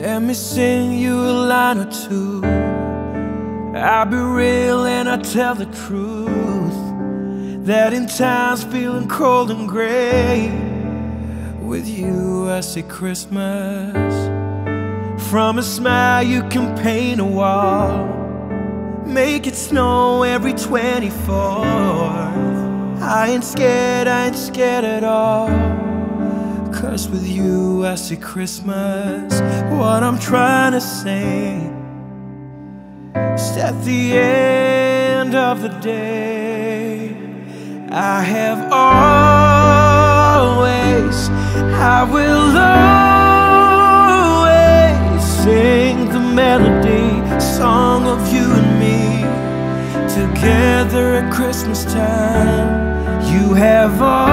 Let me sing you a line or two. I'll be real and I'll tell the truth. That in times feeling cold and gray, with you I see Christmas. From a smile you can paint a wall, make it snow every 24th. I ain't scared, I ain't scared at all. Cause with you I see Christmas. What I'm trying to say Is at the end of the day I have always I will always Sing the melody Song of you and me. Together at Christmas time You have always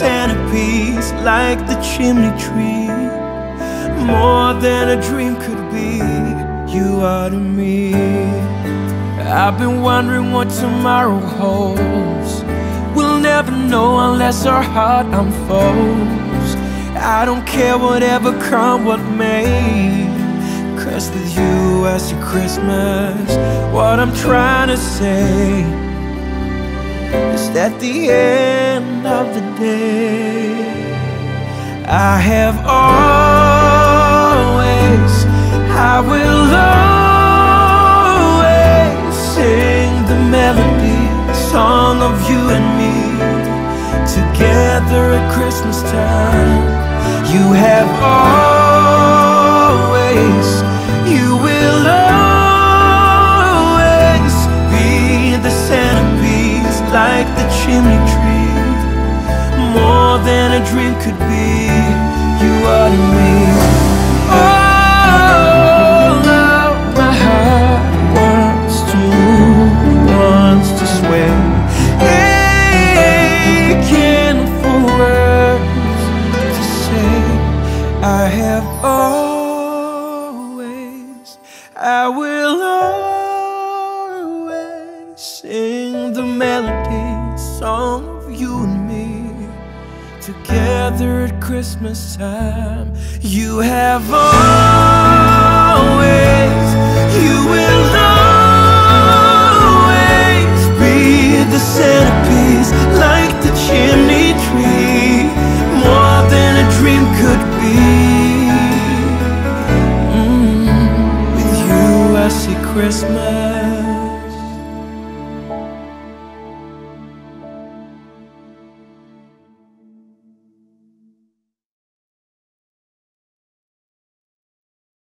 centerpiece like the chimney tree. More than a dream could be, you are to me. I've been wondering what tomorrow holds. We'll never know unless our heart unfolds. I don't care whatever come what may. Cause with you I see Christmas What I'm trying to say Is that the end of the day. I have always I will always Sing the melody Song of you and me. Together at Christmas time You have always chimney tree. More than a dream could be, you are to me. My heart wants to wants to words to say, I have all. I will always sing the melody, song of you and me Together at Christmas time You have always You will always Be the centerpiece Like the chimney tree More than a dream could be mm. With you I see Christmas